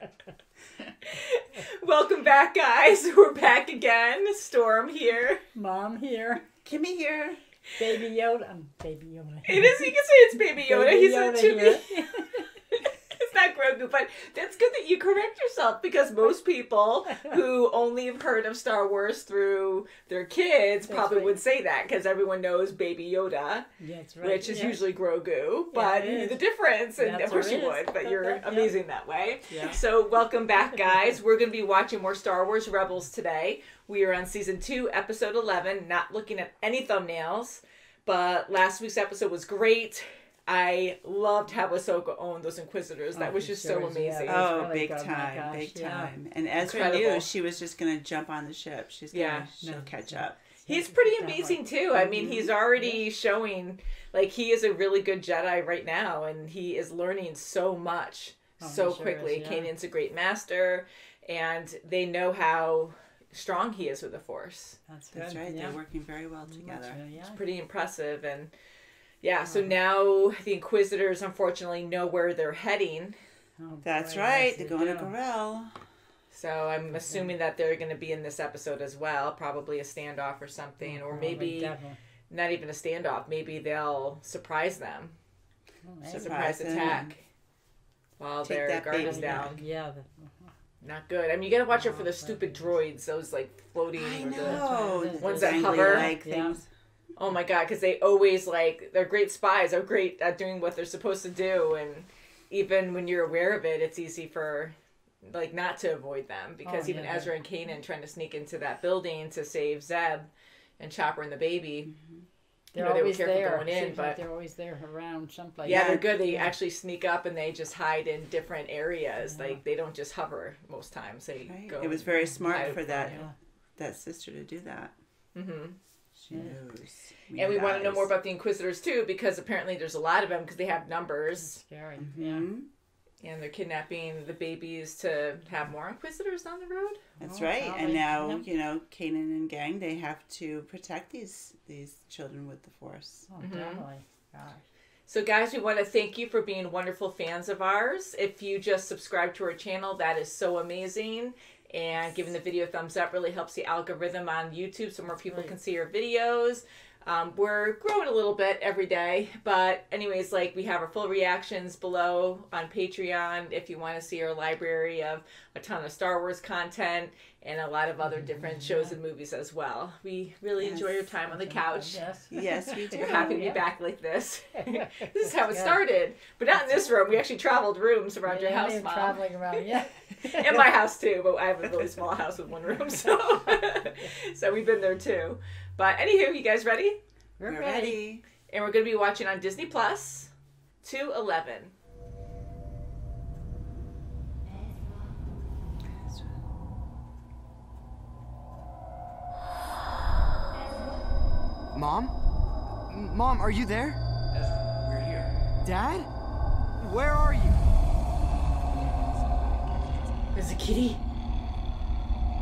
Welcome back, guys. We're back again. Storm here. Mom here. Kimmy here. Baby Yoda. I'm Baby Yoda. It is. You can say it's Baby Yoda. Baby He's Yoda a to Grogu, but that's good that you correct yourself because most people who only have heard of Star Wars through their kids That's probably right. would say that because everyone knows Baby Yoda, Yeah, right. which is yeah. usually Grogu, but it you knew the difference, and That's of course you would, but you're that- yeah. amazing that way. Yeah. So, welcome back, guys. We're going to be watching more Star Wars Rebels today. We are on season two, episode 11, not looking at any thumbnails, but last week's episode was great. I loved how Ahsoka owned those Inquisitors. That Oh, was just sure so is, yeah. amazing. It Oh, really big good, time, gosh, big yeah. time. And Ezra Incredible. knew she was just going to jump on the ship. She's gonna, Yeah. she'll No, catch up. He's pretty amazing too. I mean, he's already showing like he is a really good Jedi right now, and he is learning so much Oh, so sure quickly. is, yeah. Kanan's a great master, and they know how strong he is with the Force. That's. That's right. Yeah. They're working very well together. That's right, yeah. Pretty impressive, and yeah. So um, now the Inquisitors unfortunately know where they're heading. Oh, That's boy, right. They're they going to do. Gorel. So I'm assuming that they're going to be in this episode as well, probably a standoff or something, oh, or maybe definitely. not even a standoff. Maybe they'll surprise them. Oh, surprise Surprise them. attack while Take their that guard baby is down. back. Yeah. The, Not good. I mean, you gotta watch out for Oh, the stupid droids, those like floating. I or the- know. That's right. Ones that hover. leg Yeah. things. Oh my god, because they always like they're great spies. They're great at doing what they're supposed to do, and even when you're aware of it, it's easy for like not to avoid them because Oh, even yeah, Ezra and Kanan trying to sneak into that building to save Zeb and Chopper and the baby. they're know, they were always careful there. going in, Seems like but- they're always there around someplace. Yeah, Yeah. they're good. They Yeah. actually sneak up and they just hide in different areas. Like they don't just hover most times. They Right. go. It was very smart for that Yeah. that sister to do that. hmm She Yeah. And we want to know more about the Inquisitors too, because apparently there's a lot of them because they have numbers, Scary. Yeah. Mhm. and they're kidnapping the babies to have more Inquisitors down the road. That's Oh, right. probably, And now, yeah. you know, Kanan and gang, they have to protect these these children with the force. Oh, Mhm. definitely. Gosh. So, guys, we want to thank you for being wonderful fans of ours. If you just subscribe to our channel, that is so amazing. And giving the video a thumbs up really helps the algorithm on YouTube so more people right. can see our videos. Um, we're growing a little bit every day, but anyways, like we have our full reactions below on Patreon if you want to see our library of a ton of Star Wars content and a lot of other mm-hmm. different shows and movies as well. We really enjoy your time on the couch. Yes. Yes, we do. We're oh, happy to be Yeah. back like this. this is how it Yeah. started, but not in this room. We actually traveled rooms around your Yeah, house, they're mom. traveling around. Yeah. In my house too, but I have a really small house with one room, so so we've been there too. But anywho, you guys ready? We're, We're ready. ready. And we're gonna be watching on Disney Plus, two eleven. Mom? M- Mom, are you there? We're here. Dad? Where are you? There's a kitty.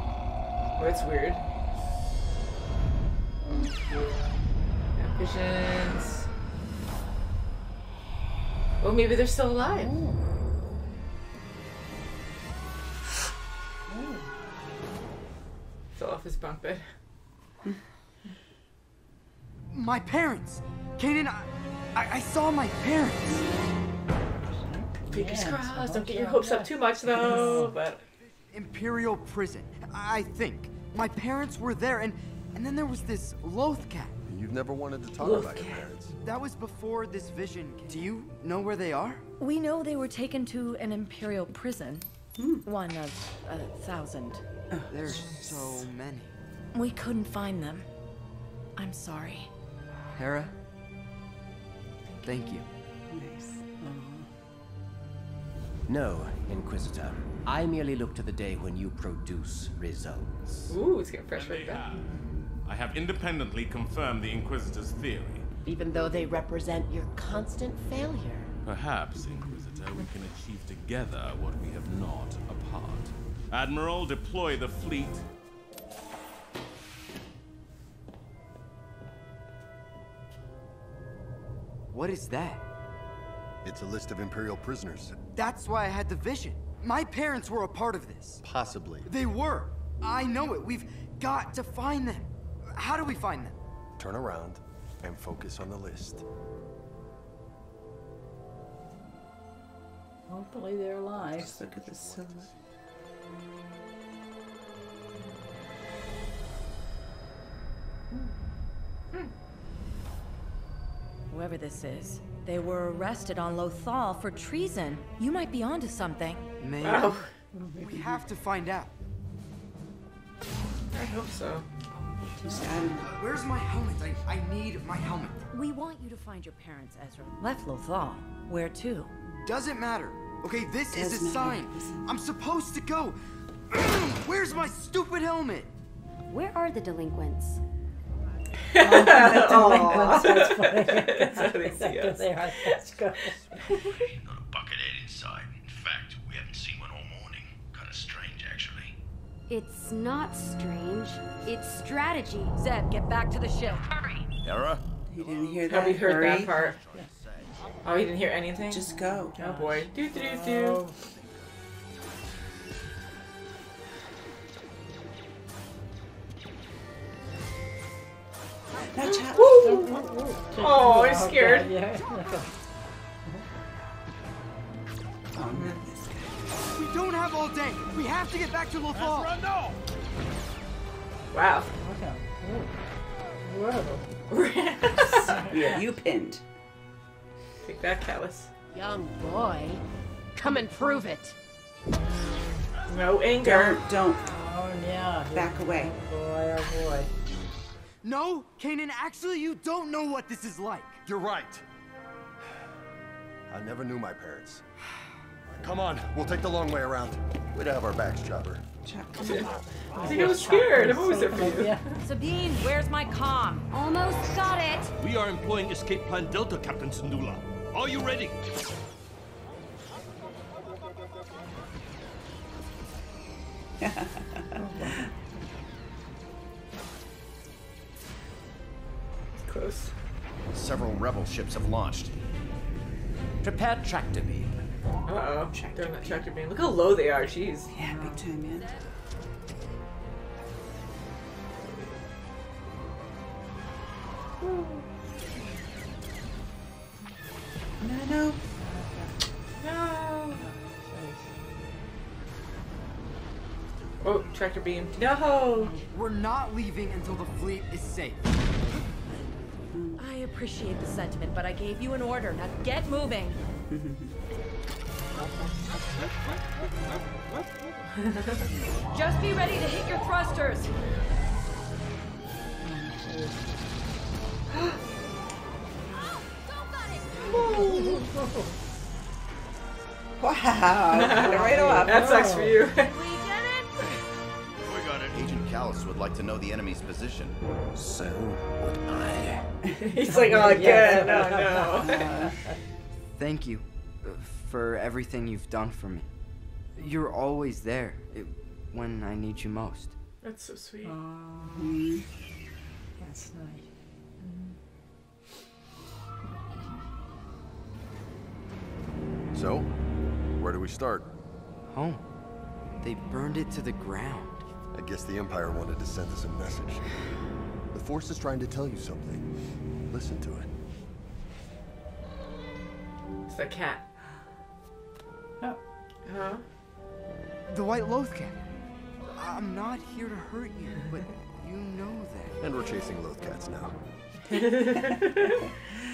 Oh, that's weird. Got visions. Oh, maybe they're still alive. Oh. Fell off his bunk bed. My parents! Kanan, I, I, I saw my parents! Fingers Yeah, crossed. Don't get your hopes so, up too much, though. But Imperial prison, I think. My parents were there, and, and then there was this Loth cat. You've never wanted to talk Look. about your parents. That was before this vision. Do you know where they are? We know they were taken to an imperial prison. Hmm. One of a thousand. There's so many. We couldn't find them. I'm sorry. Hera? Thank you. Nice. No, Inquisitor. I merely look to the day when you produce results. ooh, it's getting fresh And right they back. Uh, I have independently confirmed the Inquisitor's theory. even though they represent your constant failure. Perhaps, Inquisitor, we can achieve together what we have not apart. Admiral, deploy the fleet. What is that? It's a list of Imperial prisoners. That's why I had the vision. My parents were a part of this. Possibly. They were. I know it. We've got to find them. How do we find them? Turn around and focus on the list. Hopefully they're alive. Look at the silhouette. This is, they were arrested on Lothal for treason. You might be onto something. Maybe. Oh, We have to find out. I hope so. Just Where's my helmet? I, I need my helmet. We want you to find your parents, Ezra. Left Lothal. Where to? Doesn't matter. Okay, this is Does a sign. I'm supposed to go. Where's my stupid helmet? Where are the delinquents? Delinquents, that's funny. That's how they see us. They are, that's good. Not a buckethead inside. In fact, we haven't seen one all morning. Kind of strange, actually. It's not strange. It's strategy. Zeb, get back to the ship. Hurry! Era? He didn't hear that? Have we heard Hurry. that part? Oh, he didn't hear anything? Just go. Oh boy. Do do do do. Chat. Oh, I'm scared. Yeah. Oh, not this guy. We don't have all day. We have to get back to Lothal. Wow. Whoa. Yeah, you pinned. Take that, Kallus. Young boy. Come and prove it. No anger. Don't, don't. Oh, yeah. Back away. Oh, boy, oh, boy. No, Kanan, actually, you don't know what this is like. You're right. I never knew my parents. Come on, we'll take the long way around. We'd have our backs, Chopper. Chat. I think I was scared. I'm always there for you. Yeah. Sabine, where's my comm? Almost got it. We are employing Escape Plan Delta, Captain Syndulla. Are you ready? Close. Several rebel ships have launched. Prepare tractor beam. Uh oh. They're on tractor beam. Look how low they are. Jeez. Yeah, big time, man. No, no. No. Oh, tractor beam. No. We're not leaving until the fleet is safe. I appreciate the sentiment, but I gave you an order. Now get moving. Just be ready to hit your thrusters. Wow. Got it right off. That sucks for you. it. Agent Kallus would like to know the enemy's position. So would I. He's like, oh, again. Oh, no. Thank you uh, for everything you've done for me. You're always there uh, when I need you most. That's so sweet. That's nice. So, where do we start? Home. They burned it to the ground. I guess the Empire wanted to send us a message. The Force is trying to tell you something. Listen to it. It's the cat. Oh. Huh? The White Lothcat. I'm not here to hurt you, but you know that. And we're chasing Lothcats now.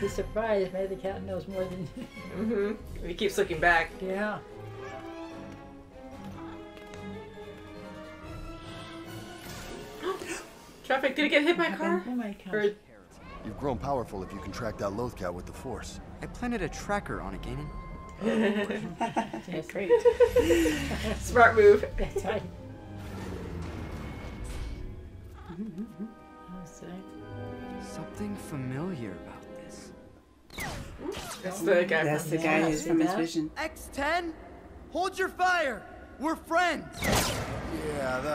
He's surprised. Maybe the cat knows more than. Mm-hmm. He keeps looking back. yeah. Traffic, did it get hit by a car? Oh my God. You've grown powerful if you can track that Lothcat with the Force. I planted a tracker on it, Kanan. Yes, great. Smart move. That's right. Something familiar about this. That's the guy That's the guy who's see from his vision. X10, hold your fire. We're friends.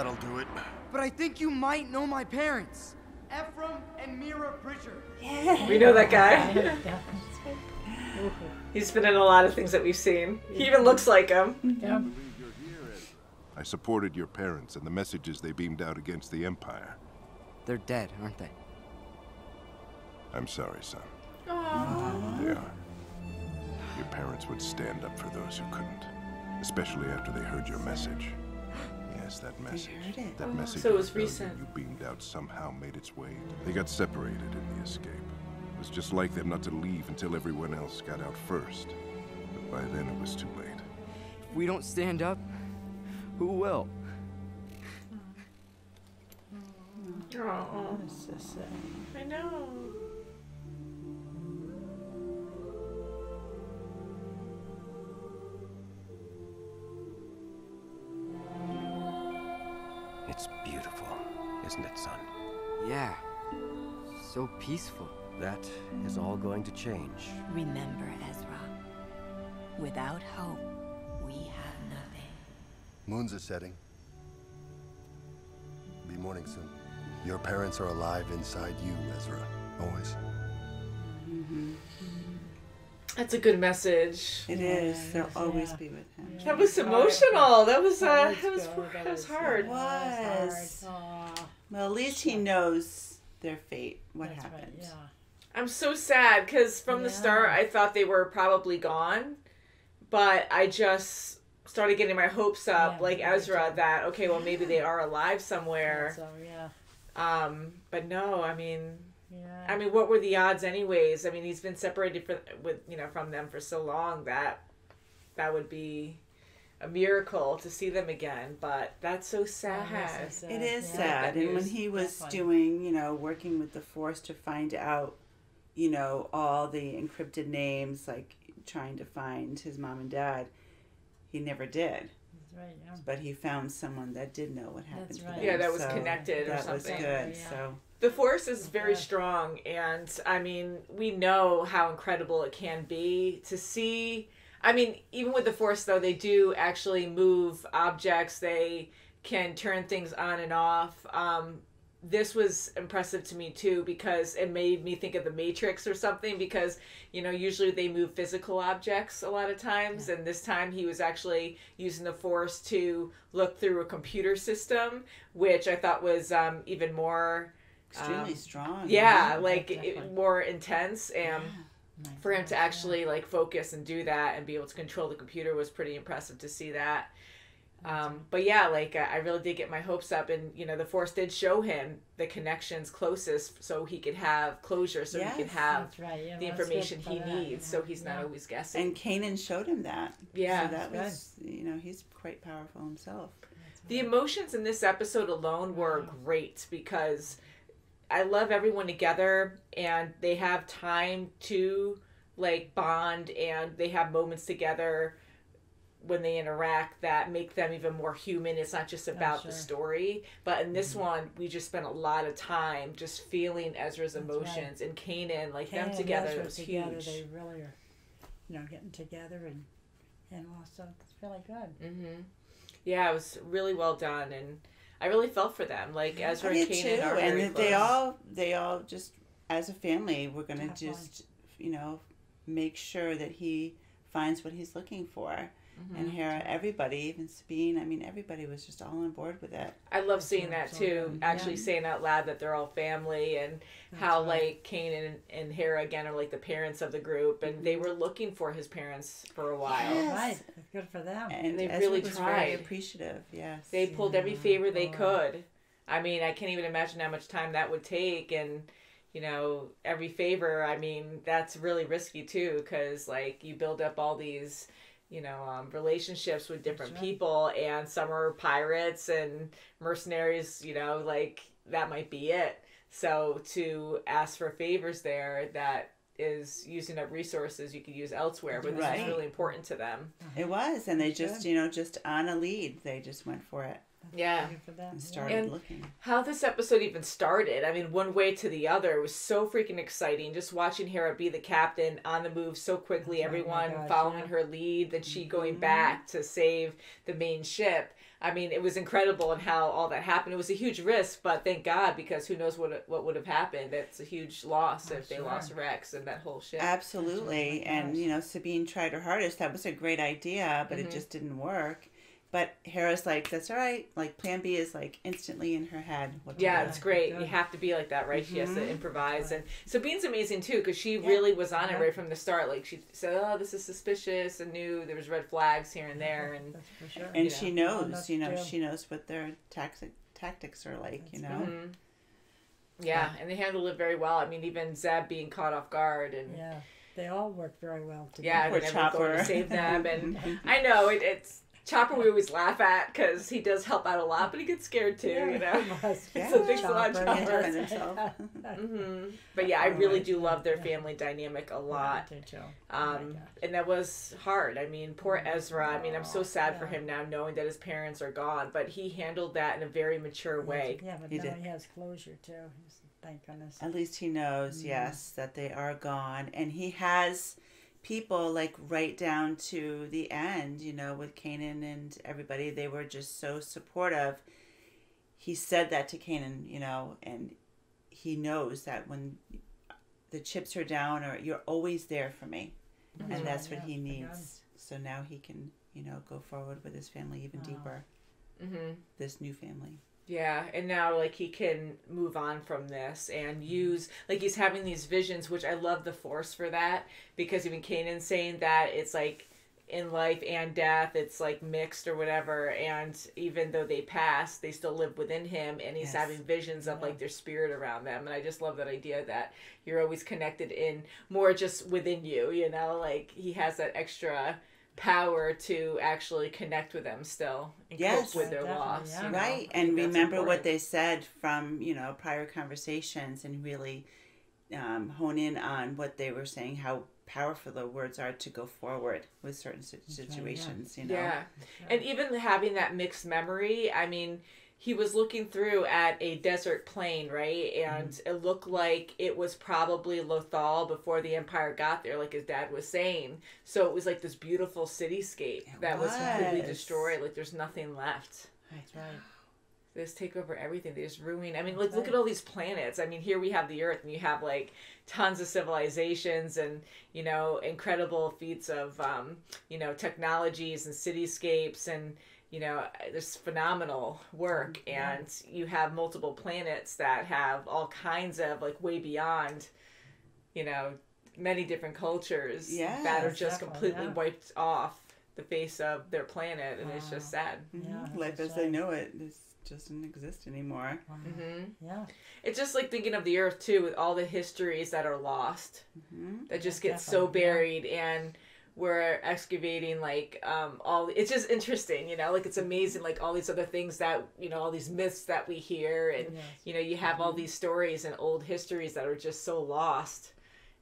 Yeah, that'll do it. But I think you might know my parents. Ephraim and Mira Bridger. We know that guy. He's been in a lot of things that we've seen. He even looks like him. Yeah. I supported your parents and the messages they beamed out against the Empire. They're dead, aren't they? I'm sorry, son. Aww. They are. Your parents would stand up for those who couldn't, especially after they heard your message. Yes, that message. heard it. That Oh, message. so it was recent. You beamed out somehow made its way. They got separated in the escape. It was just like them not to leave until everyone else got out first. But by then it was too late. If we don't stand up, who will? Aww. That's so sad. I know. Isn't it, son? Yeah. So peaceful. That is all going to change. Remember, Ezra. Without hope, we have nothing. Moon's are setting. Be morning soon. Your parents are alive inside you, Ezra. Always. That's a good message. It is. They'll always be with him. That was emotional. That was uh, That that was was good. That that was was- hard. It was. Aw, Well, at least he knows their fate. What that's right, happened? yeah. I'm so sad because from the start I thought they were probably gone, but I just started getting my hopes up, Yeah, like me Ezra, that okay, well maybe they are alive somewhere. So, yeah. Um, but no, I mean, Yeah. I mean, what were the odds, anyways? I mean, he's been separated for, with you know from them for so long that that would be a miracle to see them again. But that's so sad. that's so It is Yeah. sad. And when he was doing, you know, working with the Force to find out, you know, all the encrypted names, like trying to find his mom and dad, he never did. That's right, yeah. But he found someone that did know what happened That's to right. them. Yeah, that was so connected or that was good. Yeah. So The force is very Yeah. strong, and I mean, we know how incredible it can be to see. I mean, even with the force, though, they do actually move objects. They can turn things on and off. Um, this was impressive to me too because it made me think of the Matrix or something. Because you know, usually they move physical objects a lot of times, and this time he was actually using the force to look through a computer system, which I thought was um, even more extremely um, strong. yeah, Yeah, like it, more intense and Nice for him to actually like focus and do that and be able to control the computer was pretty impressive to see that um, but yeah like I I really did get my hopes up and you know the force did show him the connections closest so he could have closure so he could have right, yeah. the well, that's good information he that, needs so yeah. he's not always guessing And Kanan showed him that. Yeah. So that That's was, you know, he's quite powerful himself. The emotions in this episode alone were great because I love everyone together and they have time to like bond and they have moments together when they interact that make them even more human. It's not just about the sure. story, but in this one we just spent a lot of time just feeling Ezra's That's right. emotions and Kanan like them Kanan and together Ezra was together, huge. They really are, you know, getting together and and also it's really good. hmm Yeah, it was really well done, and I really felt for them. Like Ezra I and did Kanan are and very they all they all just as a family we're gonna Definitely. just you know make sure that he finds what he's looking for. Mm-hmm. And here, everybody, even Sabine, I mean, everybody was just all on board with it. I love seeing that too. good. Actually, Yeah. saying out loud that they're all family and That's how right. like Kanan and, and Hera again are like the parents of the group, and they Mm-hmm. were looking for his parents for a while. Yes. Right, good for them. And They Ezra really was tried. very appreciative. Yes. They pulled every favor they boy. could. I mean, I can't even imagine how much time that would take, and you know, every favor. I mean, that's really risky too, because like you build up all these, you know, um, relationships with different right. people, and some are pirates and mercenaries. You know, like that might be it. So to ask for favors there, that is using up resources you could use elsewhere, but this Right. is really important to them. It was, and they Good. just, you know, just on a lead, they just went for it Yeah. Good for them. and started And- looking. how this episode even started. I mean, one way to the other It was so freaking exciting. Just watching Hera be the captain on the move so quickly, Oh everyone gosh, following yeah. her lead, then she going Mm-hmm. back to save the main ship. I mean, it was incredible and how all that happened. It was a huge risk, but thank God because who knows what what would have happened. It's a huge loss Oh, if they lost Rex and that whole ship. Absolutely. That's And, you know, Sabine tried her hardest. That was a great idea, but Mhm. it just didn't work. But Hera's like, that's all right. Like Plan B is like instantly in her head. What Yeah, it's great. You have to be like that, right? She has to Mhm. improvise, and Sabine's amazing too because she really was on it right from the start. Like she said, "Oh, this is suspicious," and knew there was red flags here and there, and and you she know. knows, you know, she knows what their tactic tactics are like, you know. Mhm. Yeah, and they handled it very well. I mean, even Zeb being caught off guard, and Yeah, they all work very well together. yeah, and everyone going to save them, and I know it, it's. Chopper we always laugh at because he does help out a lot, but he gets scared too, Yeah, you know. he must. so thanks a lot, Chopper, Chopper. he defend himself. hmm But yeah, I really do love their family dynamic a lot. do too. Um, and that was hard. I mean, poor Ezra. I mean, I'm so sad for him now, knowing that his parents are gone. But he handled that in a very mature way. Yeah, but He now did. he has closure too. He's, thank goodness. At least he knows, Mhm. yes, that they are gone. And he has people like right down to the end, you know, with Kanan and everybody. They were just so supportive. He said that to Kanan you know, and he knows that when the chips are down or you're always there for me. That's and that's what yeah, he needs. So now he can, you know, go forward with his family even deeper. hmm This new family. Yeah, and now like he can move on from this and mm-hmm. use like he's having these visions, which I love the force for that because even Kanan's saying that it's like in life and death, it's like mixed or whatever, and even though they pass, they still live within him, and he's Yes. having visions of like their spirit around them, and I just love that idea that you're always connected in more just within you, you know, like he has that extra power to actually connect with them still and Yes. cope with their loss, yeah. you know? right and think that's remember what they said from you know prior conversations and really um, hone in on what they were saying how powerful the words are to go forward with certain si- situations you know Yeah. And even having that mixed memory, I mean, he was looking through at a desert plain, right? And Mm-hmm. it looked like it was probably Lothal before the Empire got there, like his dad was saying. So it was like this beautiful cityscape that was completely destroyed. Like there's nothing left. That's right. They just take over everything. They just ruin. I mean, like look at all these planets. I mean, here we have the Earth, and you have like tons of civilizations and you know incredible feats of um, you know technologies and cityscapes and you know this phenomenal work and you have multiple planets that have all kinds of like way beyond you know many different cultures Yeah, that are just definitely, completely yeah. wiped off the face of their planet and it's just sad Mhm. Yeah, life that's as they right. know it is doesn't exist anymore hmm Yeah. It's just like thinking of the earth too, with all the histories that are lost, Mhm. that just get so definitely, yeah. buried, and we're excavating like um, all. It's just interesting, you know. Like it's amazing, like all these other things that you know, all these myths that we hear, and Yes. you know, you have all these stories and old histories that are just so lost,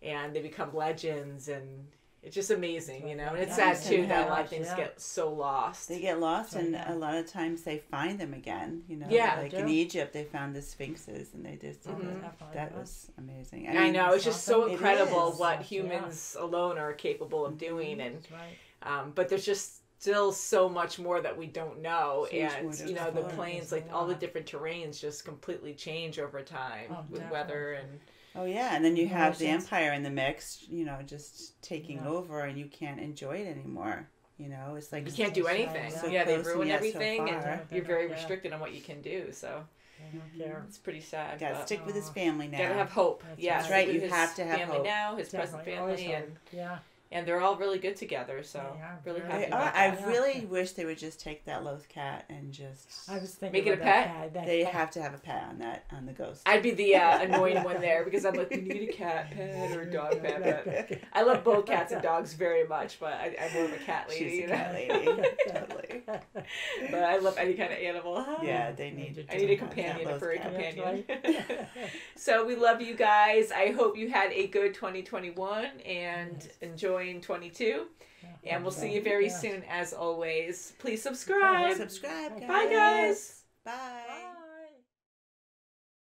and they become legends, and it's just amazing, you know. And it's Yeah, sad too that a lot of things yeah. get so lost. they get lost Right and now. a lot of times they find them again you know Yeah, like in. Egypt they found the sphinxes and they just Mhm. Definitely, that was amazing I, mean know it's just so awesome. It incredible is. what Yeah. humans alone are capable of doing, and right. um, but there's just still so much more that we don't know So and you know the plains like all the different terrains just completely change over time Oh, with definitely. weather and Oh yeah, and then you Yeah, have the since- empire in the mix, you know, just taking Yeah. over, and you can't enjoy it anymore. You know, it's like you can't do anything sad. yeah they ruin yet so everything and you're very care. restricted on what you can do so They don't care. Mm, it's pretty sad Gotta stick with his family now. gotta have hope That's yeah right. That's right, stick with you have to have family hope. now his present Definitely, always family and yeah. And they're all really good together so They are really happy They good. are, about I that. really wish they would just take that Loth cat and just. I was thinking Make it a pet? cat, that They cat. have to have a pet on that on the ghost. I'd be the uh, annoying one there because I'm like, we need a cat pet or a dog pet. But I love both cats and dogs very much, but I, I'm more of a cat lady. She's a cat lady, totally. but I love any kind of animal. Yeah, they need. I need a to have companion, a furry companion. so we love you guys. I hope you had a good 2021 and enjoying 22. And we'll see you very Yeah. soon, as always. Please subscribe. Subscribe, guys. Bye, guys. Bye.